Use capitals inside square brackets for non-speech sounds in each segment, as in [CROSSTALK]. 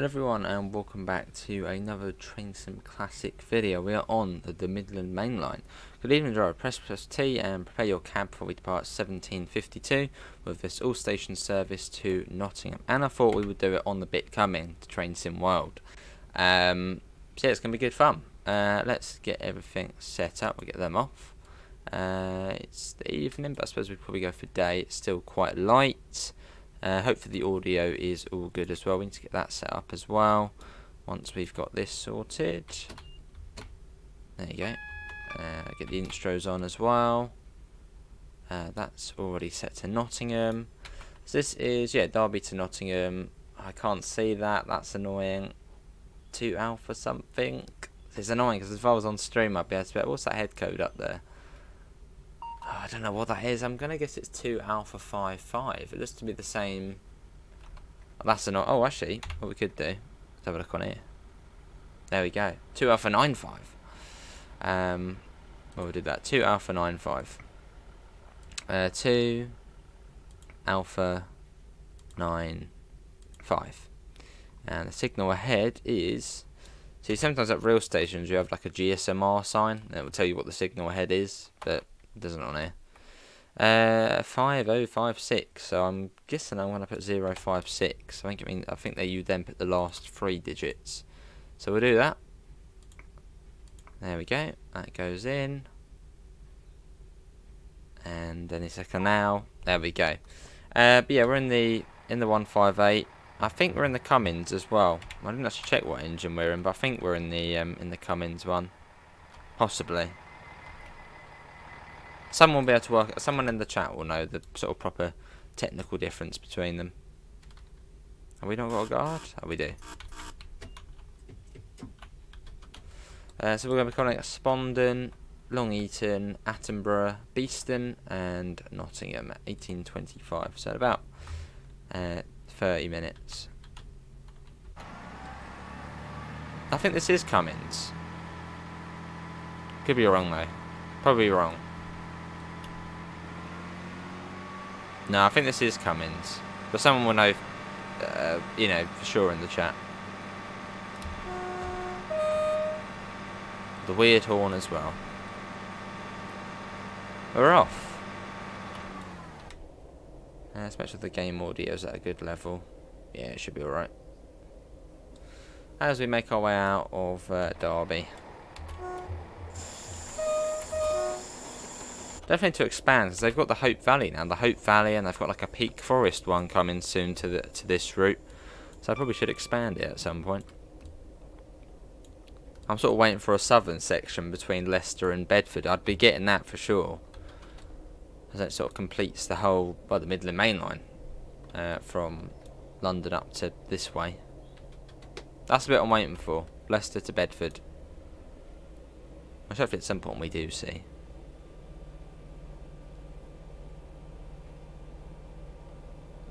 Hello everyone and welcome back to another Train Sim Classic video. We are on the, the Midland Main Line. Good evening driver, press press T and prepare your cab before we depart 1752 with this all station service to Nottingham. And I thought we would do it on the bit coming to Train Sim World. Um, so yeah, it's going to be good fun. Uh, let's get everything set up, we'll get them off. Uh, it's the evening, but I suppose we'd probably go for day. It's still quite light. Uh, hopefully the audio is all good as well. We need to get that set up as well. Once we've got this sorted. There you go. Uh, get the intros on as well. Uh, that's already set to Nottingham. So this is, yeah, Derby to Nottingham. I can't see that. That's annoying. 2 alpha something. It's annoying because if I was on stream I'd be able to be what's that head code up there? Oh, I don't know what that is. I'm going to guess it's 2 alpha 5 5. It looks to be the same. That's an. Oh, actually, what we could do. Let's have a look on here. There we go. 2 alpha 9 5. Um, well, we did that. 2 alpha 9 5. Uh, 2 alpha 9 5. And the signal ahead is. See, sometimes at rail stations you have like a GSMR sign that will tell you what the signal ahead is, but doesn't on here. Uh, 5056. So I'm guessing I'm going to put 056. I think I mean I think that you then put the last three digits. So we'll do that. There we go. That goes in. And then it's a canal. There we go. Uh, but yeah, we're in the in the 158. I think we're in the Cummins as well. I didn't actually check what engine we're in, but I think we're in the um, in the Cummins one, possibly. Someone will be able to work. Someone in the chat will know the sort of proper technical difference between them. Have we not got a guard? Oh, we do. Uh, so we're going to be calling it Spondon, Long Eaton, Attenborough, Beeston, and Nottingham at 1825. So about uh, 30 minutes. I think this is Cummins. Could be wrong though. Probably wrong. No, I think this is Cummins. But someone will know, uh, you know, for sure in the chat. The weird horn as well. We're off. Uh, sure the game audio is at a good level. Yeah, it should be alright. As we make our way out of uh, Derby. Definitely to expand, because they've got the Hope Valley now, the Hope Valley, and they've got like a Peak Forest one coming soon to the to this route. So I probably should expand it at some point. I'm sort of waiting for a southern section between Leicester and Bedford. I'd be getting that for sure. As that sort of completes the whole, well, the Midland Main Line. Uh, from London up to this way. That's the bit I'm waiting for. Leicester to Bedford. Which hopefully at some point we do see.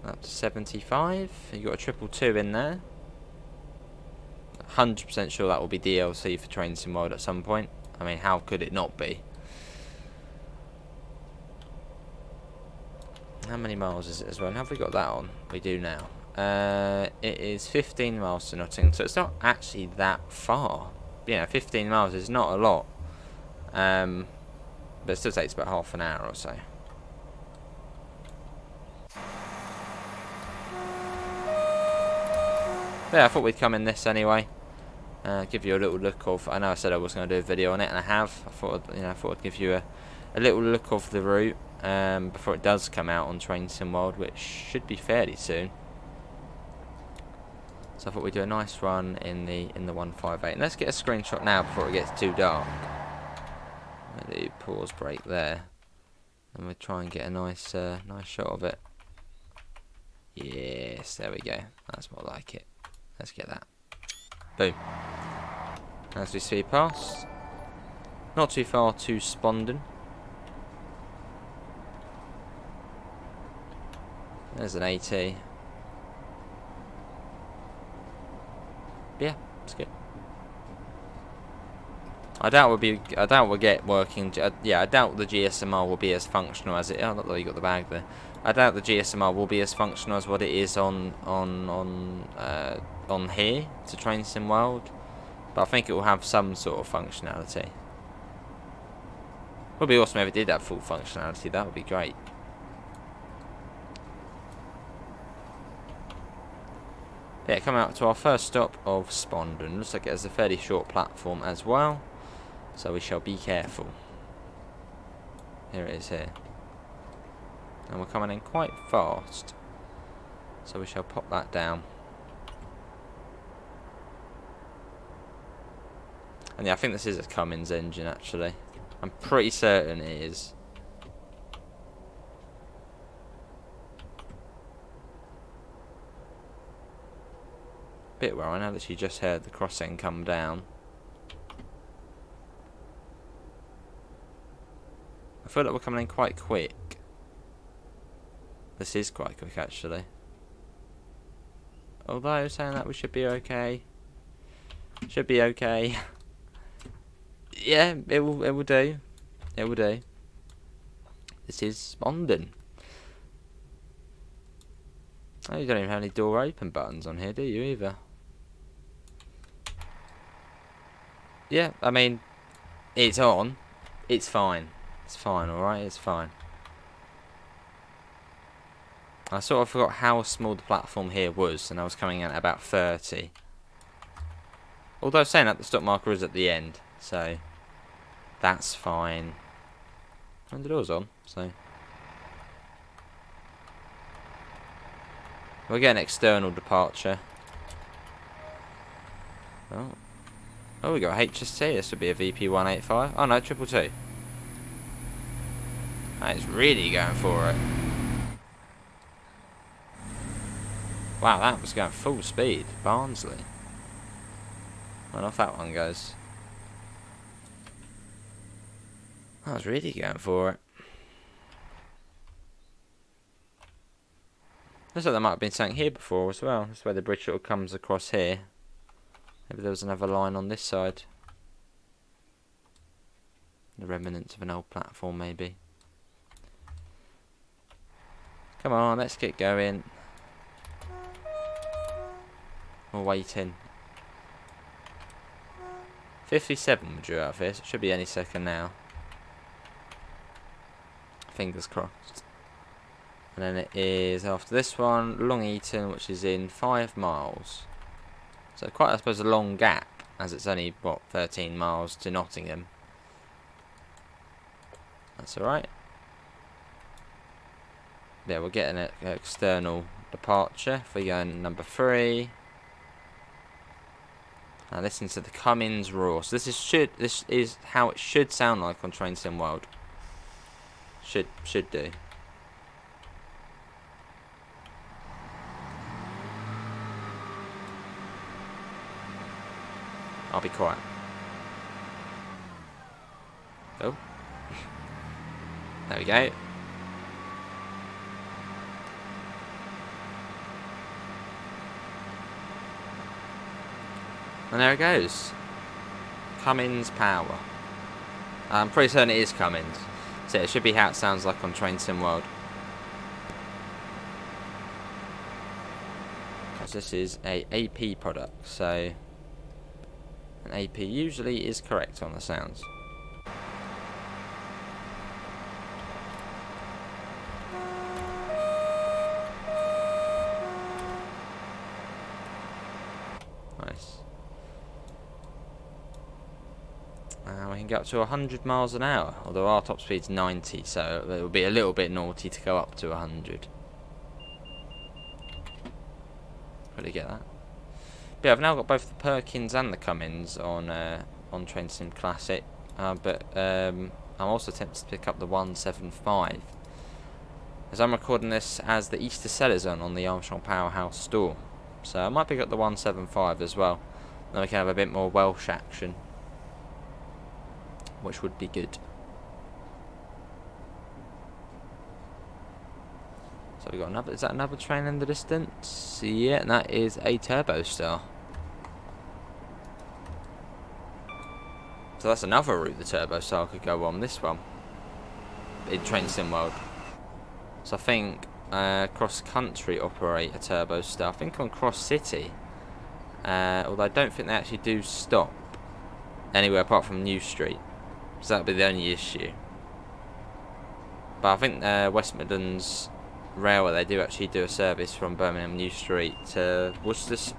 Up to 75. You got a triple two in there. 100% sure that will be DLC for Train Sim World at some point. I mean, how could it not be? How many miles is it as well? have we got that on? We do now. Uh, it is 15 miles to Nottingham, so it's not actually that far. Yeah, 15 miles is not a lot. Um, but it still takes about half an hour or so. Yeah, I thought we'd come in this anyway. Uh, give you a little look of. I know I said I was going to do a video on it, and I have. I thought, I'd, you know, I thought I'd give you a, a little look of the route um, before it does come out on Train Sim World, which should be fairly soon. So I thought we'd do a nice run in the in the 158. And let's get a screenshot now before it gets too dark. Do pause break there, and we'll try and get a nice uh, nice shot of it. Yes, there we go. That's more like it. Let's get that. Boom. As we speed past. Not too far to Spondon. There's an AT. Yeah, it's good. I doubt we'll be. I doubt we'll get working. Uh, yeah, I doubt the GSMR will be as functional as it. Oh, you got the bag there. I doubt the GSMR will be as functional as what it is on on on uh, on here to Train Sim World, but I think it will have some sort of functionality. Would be awesome if it did have full functionality. That would be great. Yeah, coming out to our first stop of Spondon. Looks like it has a fairly short platform as well. So we shall be careful. Here it is here. And we're coming in quite fast. So we shall pop that down. And yeah, I think this is a Cummins engine actually. I'm pretty certain it is. Bit where I know that she just heard the crossing come down. I feel like we're coming in quite quick. This is quite quick actually. Although saying that we should be okay. Should be okay. [LAUGHS] yeah, it will it will do. It will do. This is Spondon. Oh, you don't even have any door open buttons on here, do you either? Yeah, I mean, it's on. It's fine. It's fine, alright? It's fine. I sort of forgot how small the platform here was, and I was coming in at about 30. Although saying that, the stop marker is at the end, so that's fine. And the door's on, so... We'll get an external departure. Oh. Oh, we got HST. This would be a VP185. Oh no, triple two. That is really going for it. Wow, that was going full speed. Barnsley. And if that one goes. I was really going for it. Looks like there might have been something here before as well. That's where the bridge sort of comes across here. Maybe there was another line on this side. The remnants of an old platform maybe. Come on, let's get going. We're waiting. 57 we drew out of this. It should be any second now. Fingers crossed. And then it is after this one, Long Eaton, which is in five miles. So quite, I suppose, a long gap, as it's only, what, 13 miles to Nottingham. That's alright. Yeah, we're getting an external departure. If we number three. Now listen to the Cummins roar. So this is should this is how it should sound like on Train Sim World. Should should do. I'll be quiet. Oh. [LAUGHS] there we go. And there it goes. Cummins Power. I'm pretty certain it is Cummins. So it should be how it sounds like on Train Sim World. This is a AP product, so an AP usually is correct on the sounds. Get up to 100 miles an hour, although our top speed's 90, so it would be a little bit naughty to go up to 100. Really get that. But yeah, I've now got both the Perkins and the Cummins on uh, on Train Sim Classic, uh, but um, I'm also tempted to pick up the 175. As I'm recording this as the Easter Sellers on on the Armstrong Powerhouse store. So I might pick up the 175 as well. Then we can have a bit more Welsh action which would be good. So we got another. Is that another train in the distance? Yeah, and that is a Turbostar. So that's another route the Turbostar could go on. This one in Train Sim World. So I think uh, cross country operate a Turbostar. I think on Cross City Uh, although I don't think they actually do stop anywhere apart from New Street. So that'd be the only issue. But I think uh, West Midlands Railway, they do actually do a service from Birmingham New Street to Worcester,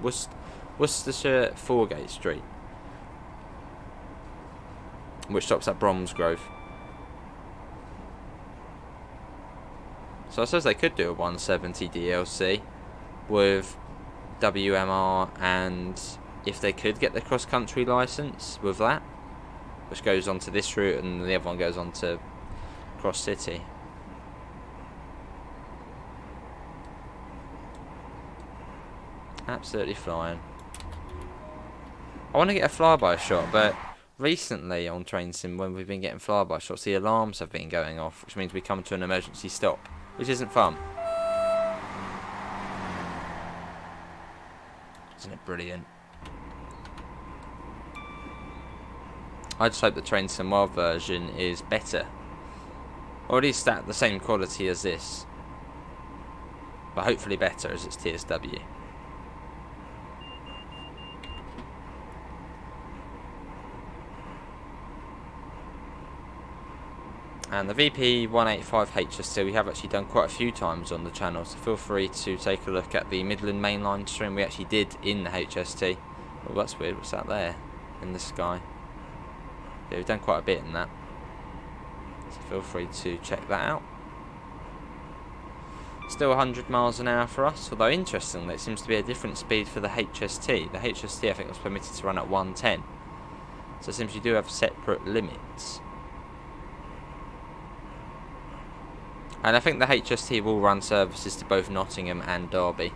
Worcester, Foregate Street. Which stops at Bromsgrove. So I suppose they could do a 170 DLC with WMR and if they could get the cross country license with that, which goes on to this route and the other one goes on to Cross City. Absolutely flying. I want to get a flyby shot, but recently on train sim when we've been getting flyby shots, the alarms have been going off, which means we come to an emergency stop, which isn't fun. Isn't it brilliant? I just hope the Train Sim World version is better. Or at least at the same quality as this. But hopefully better as it's TSW. And the VP185HST we have actually done quite a few times on the channel, so feel free to take a look at the Midland Mainline stream we actually did in the HST. Oh, that's weird, what's that there in the sky? Yeah, we've done quite a bit in that. So feel free to check that out. Still 100 miles an hour for us, although interestingly it seems to be a different speed for the HST. The HST I think was permitted to run at 110. So it seems you do have separate limits. And I think the HST will run services to both Nottingham and Derby.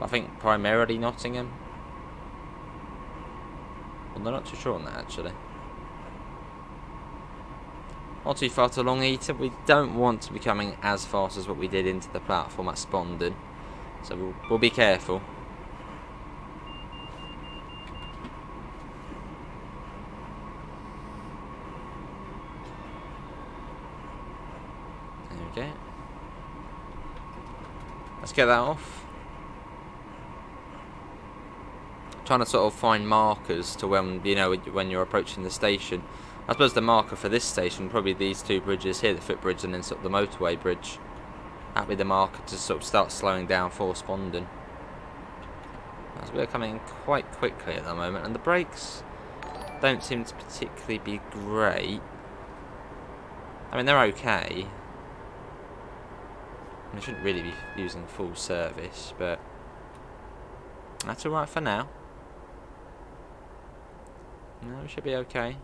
I think primarily Nottingham. They're not too sure on that actually. Not too far to Long Eaton. We don't want to be coming as fast as what we did into the platform at Spondon. So we'll, we'll be careful. Okay. Let's get that off. Trying to sort of find markers to when you know when you're approaching the station. I suppose the marker for this station probably these two bridges here, the footbridge and then sort of the motorway bridge. That'd be the marker to sort of start slowing down for Spondon. As we're coming quite quickly at the moment, and the brakes don't seem to particularly be great. I mean, they're okay. I shouldn't really be using full service, but that's alright for now. No, we should be okay.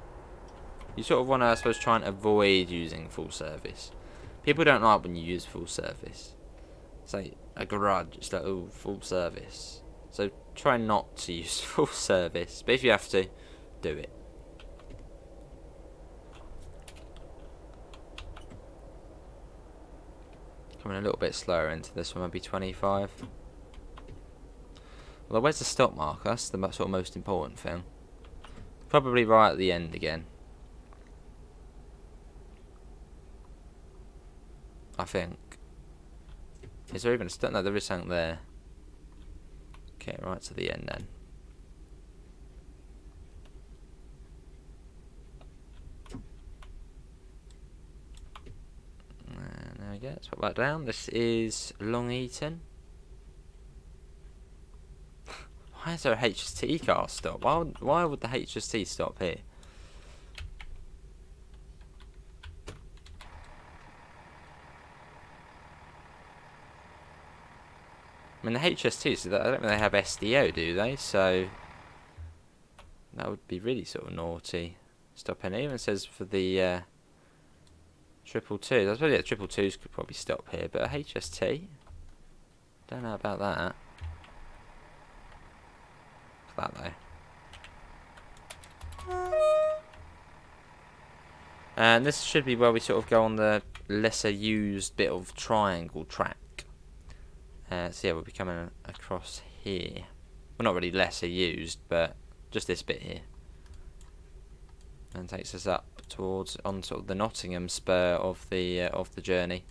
You sort of want to, I suppose, try and avoid using full service. People don't like when you use full service. It's like a garage, It's like, oh, full service. So try not to [LAUGHS] use full service. But if you have to, do it. Coming a little bit slower into this one, maybe 25. Well, where's the stop mark? That's the sort of most important thing. Probably right at the end again. I think. Is there even a stop? No, there is something there. Okay, right to the end then. there we go, let's put that down. This is Long Eaton. Why is there a HST car stop? Why would, why would the HST stop here? I mean the HST, so I don't they have SDO, do they? So that would be really sort of naughty. Stop and even says for the uh, Triple twos. I suppose yeah, triple twos could probably stop here, but a HST. Don't know about that. That though? And this should be where we sort of go on the lesser used bit of triangle track. Uh, so yeah, we'll be coming across here. Well, not really lesser used, but just this bit here. And takes us up towards on sort of the Nottingham spur of the uh, of the journey.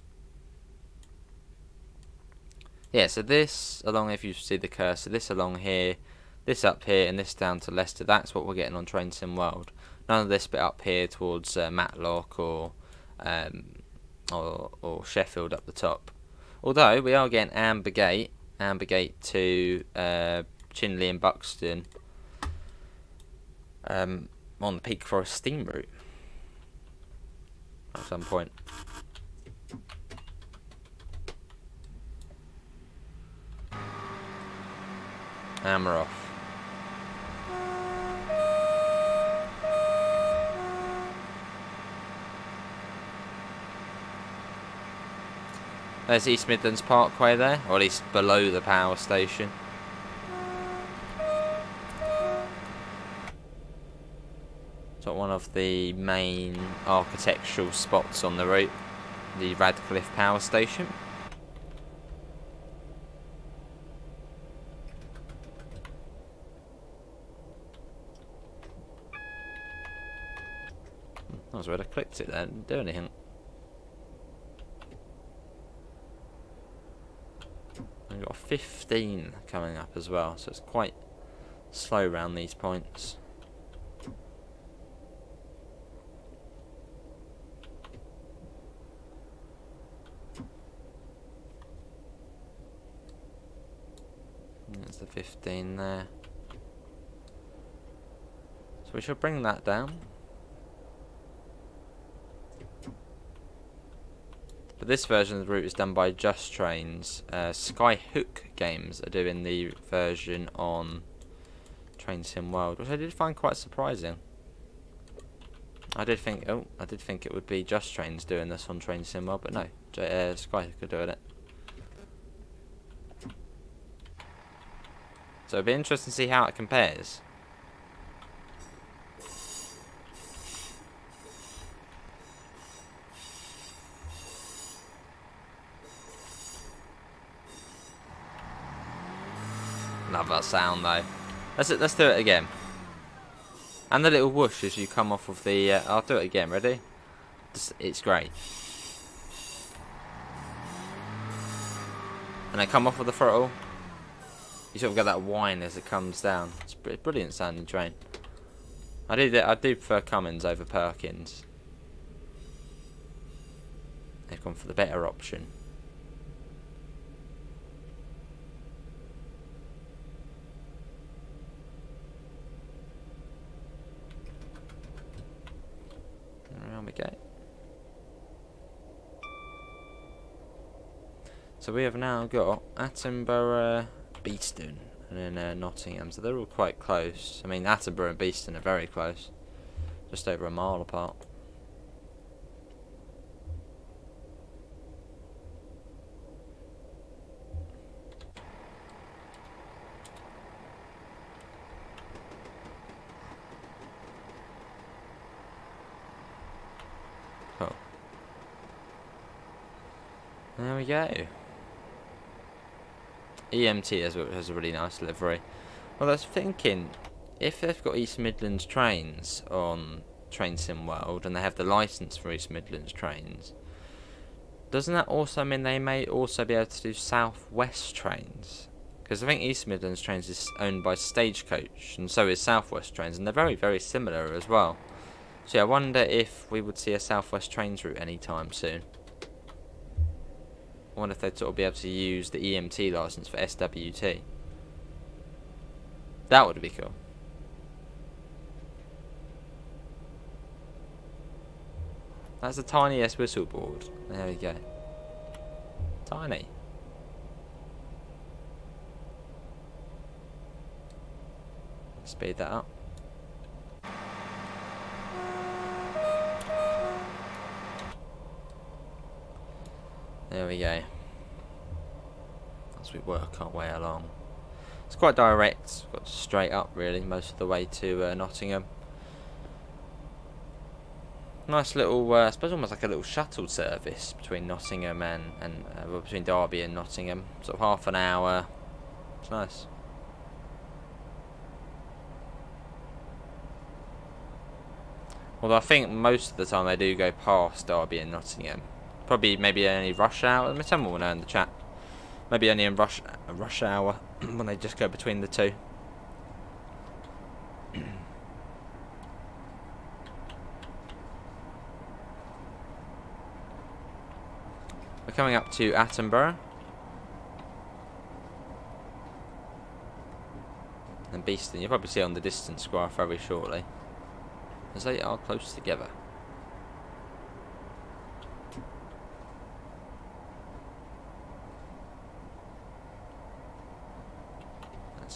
yeah, so this along, if you see the cursor, this along here, this up here, and this down to Leicester, that's what we're getting on Train Sim World. None of this bit up here towards uh, Matlock or, um, or, or Sheffield up the top. Although we are getting Ambergate, Ambergate to uh, Chinley and Buxton um, on the Peak Forest steam route at some point. And There's East Midlands Parkway there, or at least below the power station. So one of the main architectural spots on the route, the Ratcliffe Power Station. I was weird, I clicked it there, didn't do anything. We've got 15 coming up as well, so it's quite slow around these points. There's the 15 there. So we should bring that down. But this version of the route is done by Just Trains. Uh, Skyhook Games are doing the version on Train Sim World, which I did find quite surprising. I did think, oh, I did think it would be Just Trains doing this on Train Sim World, but no, uh, Skyhook are doing it. So it'll be interesting to see how it compares. Love that sound though. Let's let's do it again. And the little whoosh as you come off of the. Uh, I'll do it again. Ready? It's, it's great. And I come off of the throttle. You sort of get that whine as it comes down. It's a brilliant sounding train. I do I do prefer Cummins over Perkins. They've gone for the better option. Go. So we have now got Attenborough, Beeston, and then uh, Nottingham. So they're all quite close. I mean, Attenborough and Beeston are very close. Just over a mile apart. There we go. EMT has, has a really nice livery. Well, I was thinking, if they've got East Midlands trains on Train Sim World and they have the license for East Midlands trains, doesn't that also mean they may also be able to do South West trains? Because I think East Midlands trains is owned by Stagecoach, and so is South West trains, and they're very, very similar as well. So yeah, I wonder if we would see a South West trains route anytime soon. I wonder if they'd sort of be able to use the EMT license for SWT. That would be cool. That's a tiny S whistle board. There we go. Tiny. Speed that up. There we go. As we work our way along. It's quite direct, got straight up really, most of the way to uh, Nottingham. Nice little, uh, I suppose almost like a little shuttle service between Nottingham and, and uh, well, between Derby and Nottingham. Sort of half an hour. It's nice. Although I think most of the time they do go past Derby and Nottingham. Probably maybe only rush hour. Me tell me in the chat. Maybe only in rush rush hour [CLEARS THROAT] when they just go between the two. [CLEARS THROAT] We're coming up to Attenborough. And Beeston, you'll probably see on the distance graph very shortly. As they are close together.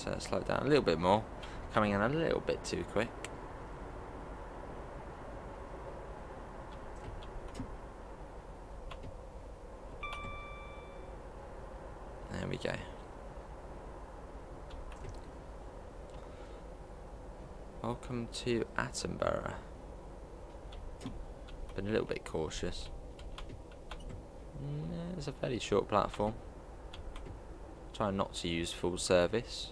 Let's uh, slow down a little bit more. Coming in a little bit too quick. There we go. Welcome to Attenborough. Been a little bit cautious. Mm, it's a fairly short platform. Try not to use full service.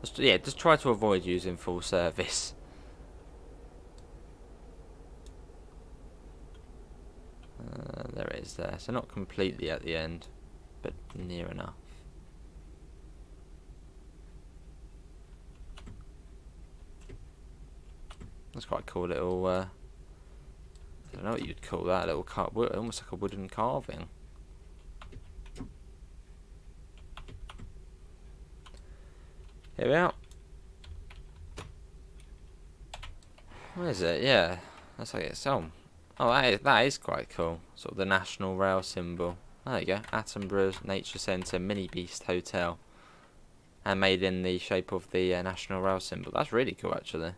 Just, yeah, just try to avoid using full service. Uh, there it is there. So not completely at the end but near enough. That's quite a cool little, uh, I don't know what you'd call that, little car almost like a wooden carving. Here we are. What is it? Yeah, that's like it's on. Oh, that is, that is quite cool. Sort of the national rail symbol. There you go, Attenborough Nature Centre Mini Beast Hotel. And made in the shape of the uh, National Rail symbol. That's really cool, actually.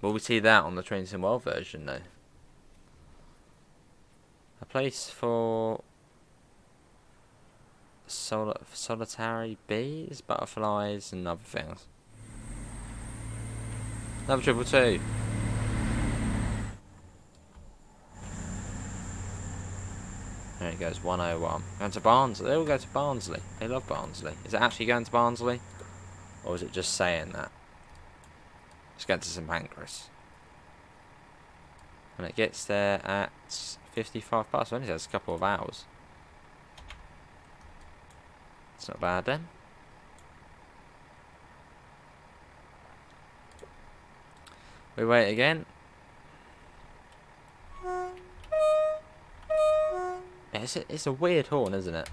Will we see that on the Train Sim World version, though? A place for sol solitary bees, butterflies, and other things. Another triple two. There it goes, 101. Going to Barnsley. They all go to Barnsley. They love Barnsley. Is it actually going to Barnsley? Or is it just saying that? It's going to St Pancras. And it gets there at 55 past. It only has a couple of hours. It's not bad then. We wait again. It's a, it's a weird horn, isn't it?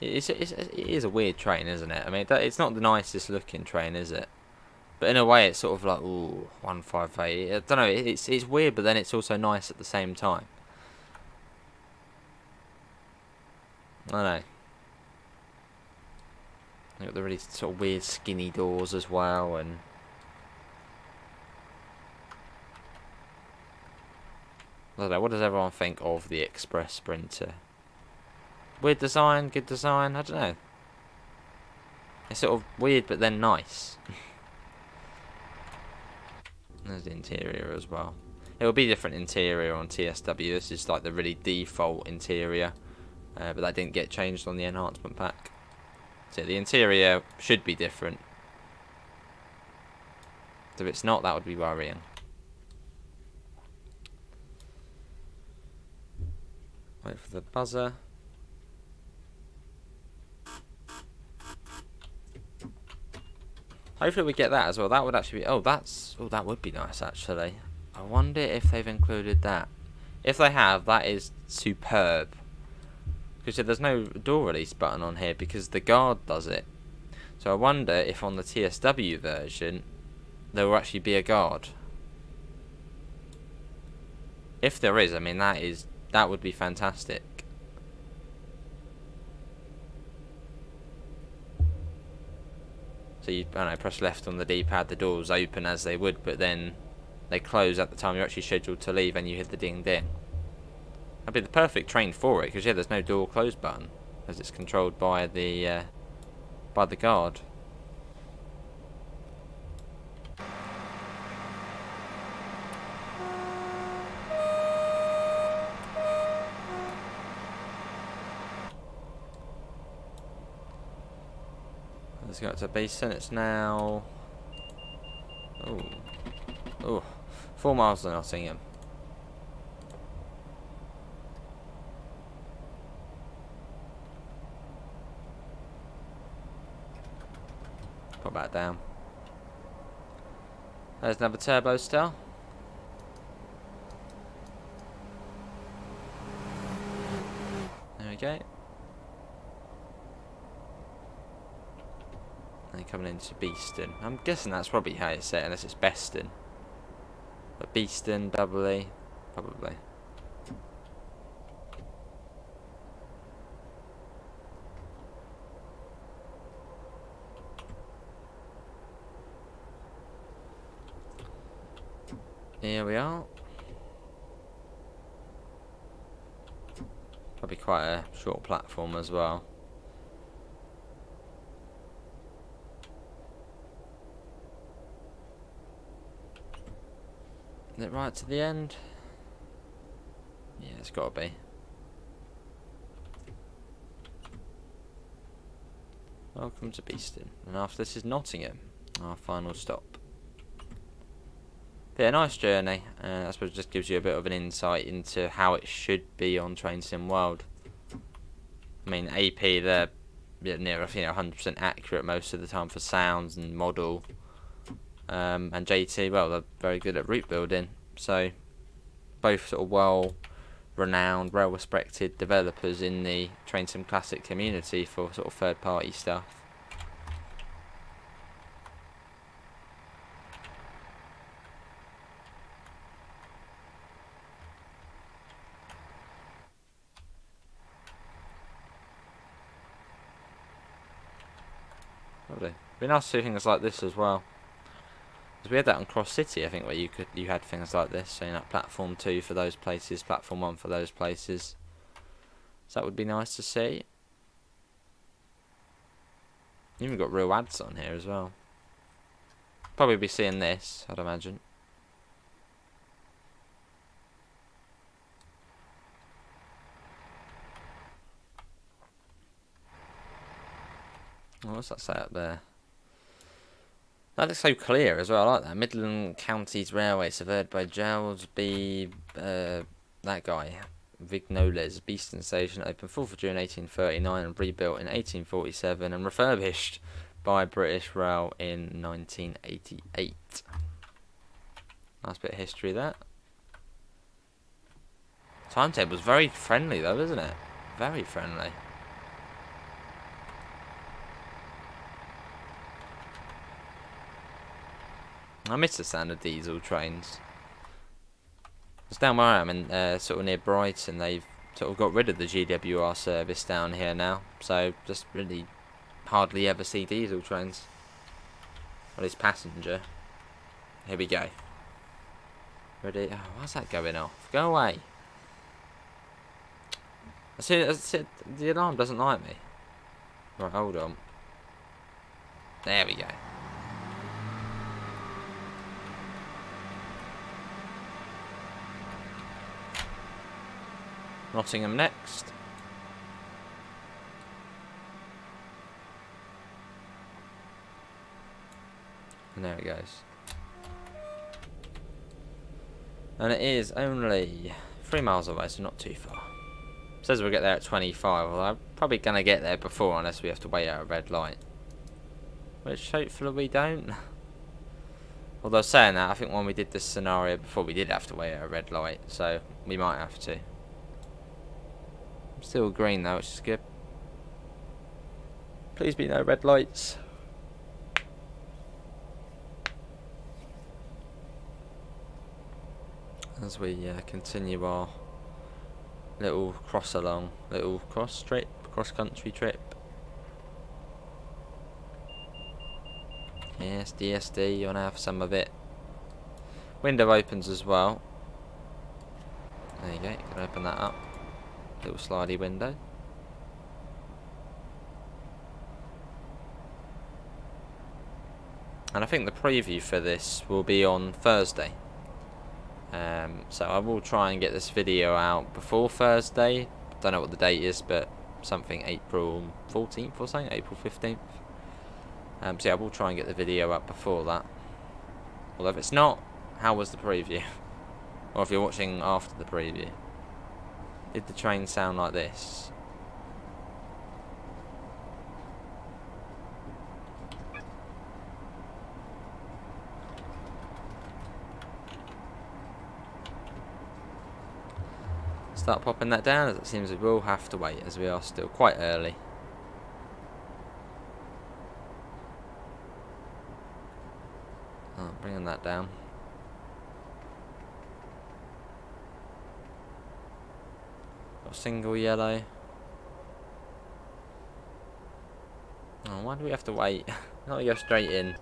It's, it's, it is a weird train, isn't it? I mean, it's not the nicest looking train, is it? But in a way, it's sort of like, ooh, 158. I don't know, it's, it's weird, but then it's also nice at the same time. I know. You've got the really sort of weird skinny doors as well, and I don't know, what does everyone think of the Express Sprinter? Weird design, good design, I don't know. It's sort of weird but then nice. [LAUGHS] There's the interior as well. It will be different interior on TSW. This is like the really default interior. Uh, but that didn't get changed on the enhancement pack. So the interior should be different. If it's not, that would be worrying. Wait for the buzzer. Hopefully we get that as well. That would actually be... Oh, that's... Oh, that would be nice, actually. I wonder if they've included that. If they have, that is superb. Because there's no door release button on here because the guard does it. So I wonder if on the TSW version, there will actually be a guard. If there is, I mean, that is that would be fantastic. So you, I don't know, press left on the D-pad, the doors open as they would, but then they close at the time you're actually scheduled to leave and you hit the ding ding. That'd be the perfect train for it, because yeah, there's no door close button, as it's controlled by the, uh, by the guard. Let's go to Beeston. It's now. Oh. Oh. Four miles to Nottingham. Put that down. There's another turbostar. There we go. And coming into Beeston. I'm guessing that's probably how it's set, unless it's Beston. But Beeston, doubly, probably. Here we are. Probably quite a short platform as well. Is it right to the end? Yeah, it's got to be. Welcome to Beeston. And after this is Nottingham, our final stop. Yeah, nice journey. Uh, I suppose it just gives you a bit of an insight into how it should be on Train Sim World. I mean, AP, they're near you know, 100% accurate most of the time for sounds and model. Um, and JT, well, they're very good at route building. So, both sort of well renowned, well respected developers in the Train Sim Classic community for sort of third party stuff. Lovely. Be nice to see things like this as well. Because we had that on Cross City, I think, where you could you had things like this, so, like platform two for those places, platform one for those places. So that would be nice to see. You've even got real ads on here as well. Probably be seeing this, I'd imagine. Oh, what's that say up there? That looks so clear as well. I like that. Midland Counties Railway, surveyed by Giles B. Uh, that guy. Vignoles Beeston Station, opened 4th of June 1839 and rebuilt in 1847 and refurbished by British Rail in 1988. Nice bit of history there. Timetable's very friendly though, isn't it? Very friendly. I miss the sound of diesel trains. It's down where I am, in uh, sort of near Brighton. They've sort of got rid of the GWR service down here now, so just really hardly ever see diesel trains. Well, it's passenger. Here we go. Ready? Oh, why's that going off? Go away. I see, I see, the alarm doesn't like me. Right, hold on. There we go. Nottingham next. And there it goes. And it is only three miles away, so not too far. It says we'll get there at 25, well I'm probably going to get there before unless we have to wait out a red light. Which hopefully we don't. Although saying that, I think when we did this scenario before we did have to wait out a red light, so we might have to. Still green though, which is good. Please be no red lights. As we uh, continue our little cross along, little cross trip, cross country trip. Yes, DSD, you'll have some of it. Window opens as well. There you go, you can open that up little slidey window. And I think the preview for this will be on Thursday. Um, so I will try and get this video out before Thursday. Don't know what the date is, but something April 14th or something, April 15th. Um, so yeah, I will try and get the video up before that. Although if it's not, how was the preview? [LAUGHS] or if you're watching after the preview did the train sound like this? Start popping that down as it seems we will have to wait as we are still quite early. Oh, bringing that down. Single yellow. Oh, why do we have to wait? [LAUGHS] Not go straight in.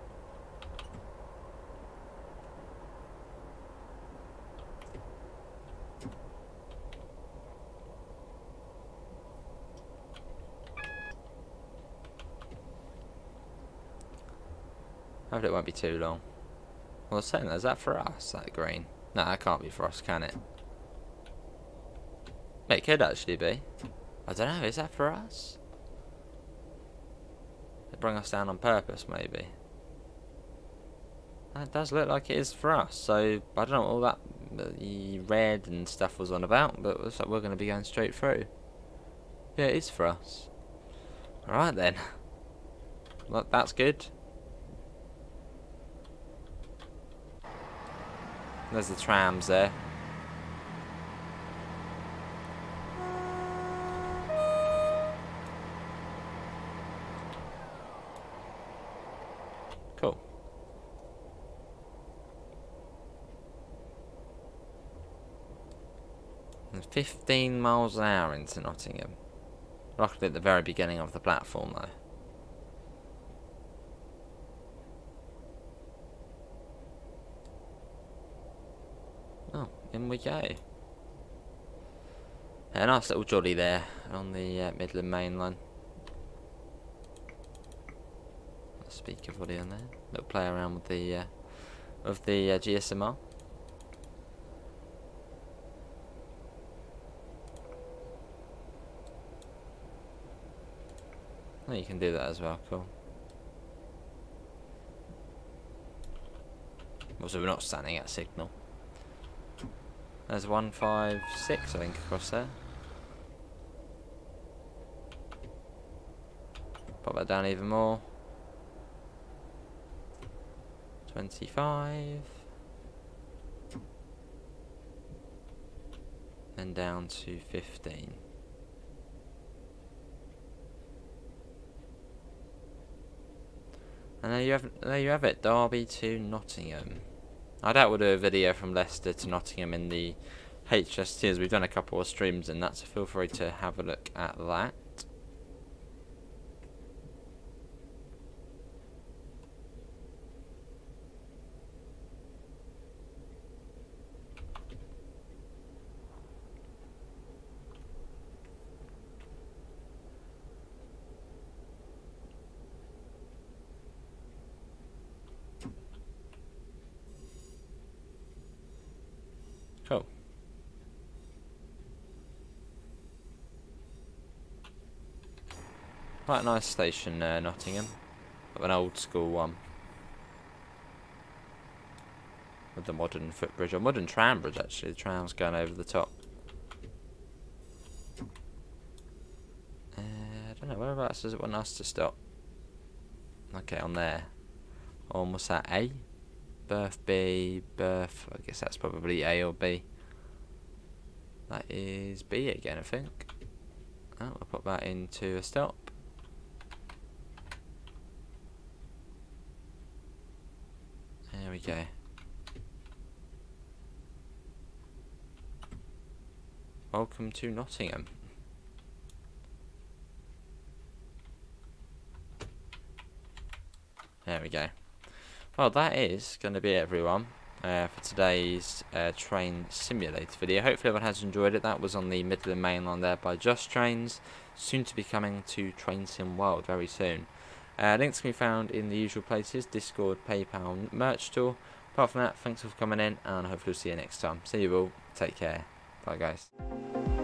Hopefully it won't be too long. Well, I saying, is that for us, that green? No, that can't be for us, can it? It could actually be. I don't know, is that for us? They bring us down on purpose, maybe. That does look like it is for us, so I don't know all that uh, the red and stuff was on about, but it looks like we're going to be going straight through. Yeah, it is for us. Alright then. [LAUGHS] Look, that's good. There's the trams there. Cool. And 15 miles an hour into Nottingham. Luckily at the very beginning of the platform though. Oh, in we go. A nice little jolly there on the uh, Midland Main Line. Speaker body on there. Little play around with the uh, with the uh, GSMR. Oh, you can do that as well. Cool. Also, we're not standing at signal. There's 156, I think, across there. Pop that down even more. 25. And down to 15. And there you have there you have it, Derby to Nottingham. I doubt we'll do a video from Leicester to Nottingham in the HST as we've done a couple of streams in that, so feel free to have a look at that. Cool. Quite a nice station, uh, Nottingham. An old school one. With the modern footbridge, or modern tram bridge actually, the tram's going over the top. Uh, I don't know, whereabouts does it want us to stop? Okay, on there. Almost at A? Berth B, berth, I guess that's probably A or B. That is B again, I think. Oh, I'll put that into a stop. Go. Welcome to Nottingham. There we go. Well, that is going to be everyone uh, for today's uh, train simulator video. Hopefully everyone has enjoyed it. That was on the Midland Main Line there by Just Trains. Soon to be coming to Train Sim World very soon. Uh, links can be found in the usual places, Discord, PayPal, merch store. Apart from that, thanks for coming in and hopefully we'll see you next time. See you all. Take care. Bye guys.